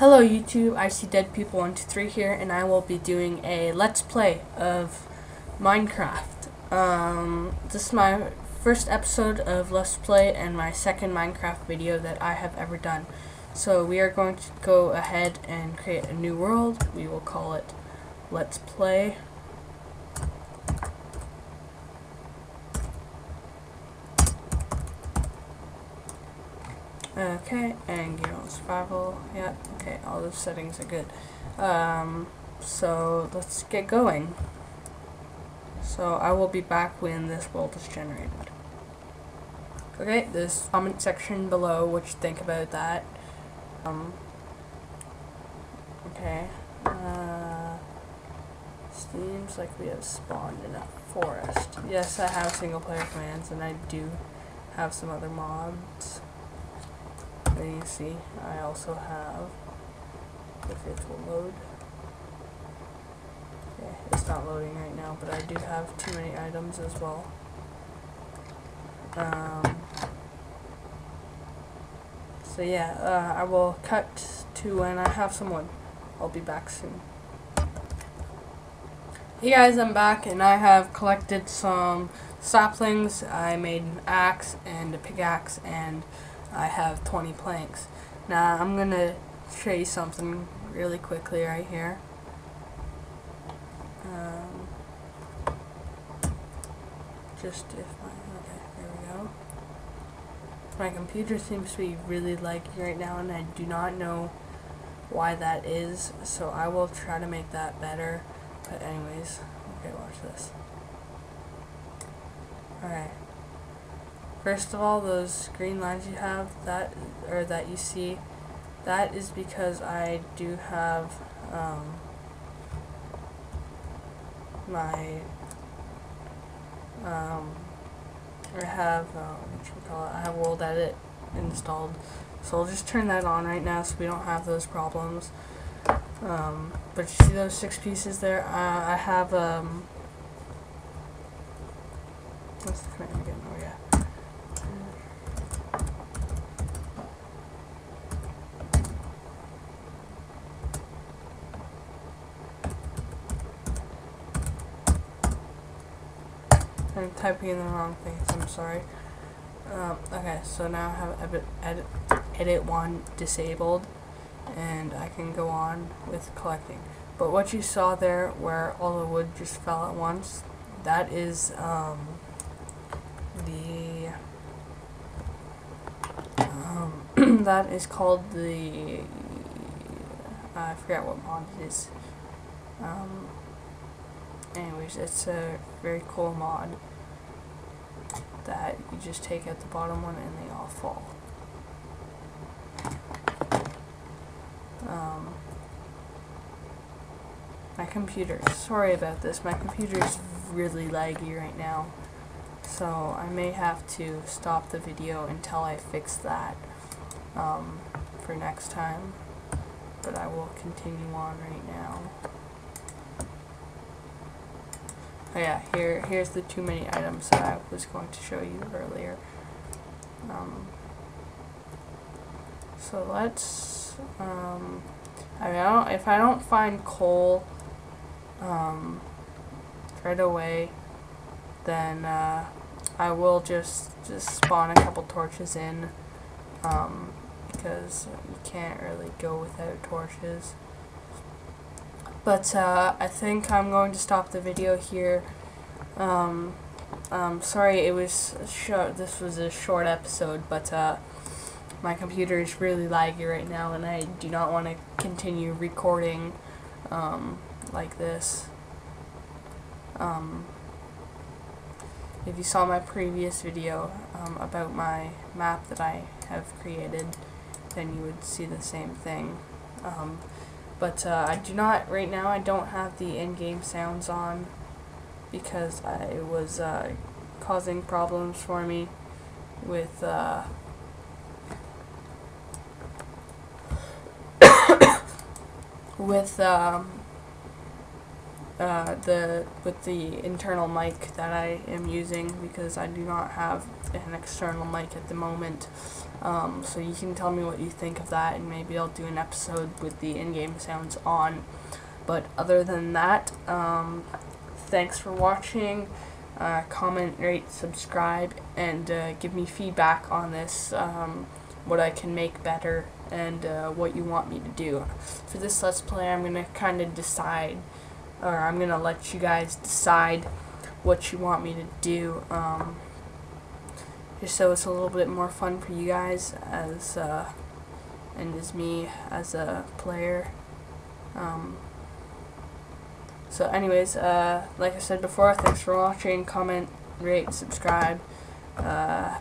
Hello YouTube, I see Dead People 123 here, and I will be doing a Let's Play of Minecraft. Um, this is my first episode of Let's Play and my second Minecraft video that I have ever done. So we are going to go ahead and create a new world. We will call it Let's Play. Okay, and game on survival. Yep, okay, all those settings are good. Um, so let's get going. So I will be back when this world is generated. Okay, this comment section below what you think about that. Um, okay. Uh, seems like we have spawned in a forest. Yes, I have single player commands and I do have some other mods. Then you see I also have if it will load. Okay, it's not loading right now, but I do have too many items as well. Um, so yeah, uh, I will cut to when I have someone. I'll be back soon. Hey guys, I'm back and I have collected some saplings. I made an axe and a pickaxe and I have 20 planks. Now I'm gonna show you something really quickly right here. Um, just if my, okay, there we go. My computer seems to be really laggy right now and I do not know why that is, so I will try to make that better. But anyways, okay, watch this. Alright. First of all, those green lines you have, that, or that you see, that is because I do have, um, my, um, I have, uh, what you call it, I have World Edit installed, so I'll just turn that on right now so we don't have those problems. Um, but you see those six pieces there? Uh, I have, um, what's the command again? Oh yeah. I'm typing in the wrong things, I'm sorry. Um, okay, so now I have edit, edit, edit 1 disabled, and I can go on with collecting. But what you saw there, where all the wood just fell at once, that is um, the um, that is called the I forget what mod it is. Um, anyways, it's a very cool mod that you just take out the bottom one and they all fall. Um, my computer, sorry about this, my computer is really laggy right now. So I may have to stop the video until I fix that um, for next time. But I will continue on right now. Oh yeah, here here's the too many items that I was going to show you earlier. Um, so let's, um, I mean, I don't, if I don't find coal um, right away, then uh, I will just just spawn a couple torches in, um, because you can't really go without torches. But uh, I think I'm going to stop the video here. Um, um, sorry, it was short. This was a short episode, but uh, my computer is really laggy right now, and I do not want to continue recording um, like this. Um, if you saw my previous video um, about my map that I have created, then you would see the same thing. Um, but uh, I do not, right now I don't have the in-game sounds on because I was uh, causing problems for me with uh, with um, uh, the with the internal mic that I am using because I do not have an external mic at the moment. Um, so you can tell me what you think of that, and maybe I'll do an episode with the in-game sounds on. But other than that, um, thanks for watching. Uh, comment, rate, subscribe, and uh, give me feedback on this, um, what I can make better, and uh, what you want me to do. For this Let's Play, I'm going to kind of decide, or I'm to let you guys decide what you want me to do, um, just so it's a little bit more fun for you guys as, uh, and as me as a player. Um, so anyways, uh, like I said before, thanks for watching, comment, rate, subscribe. Uh,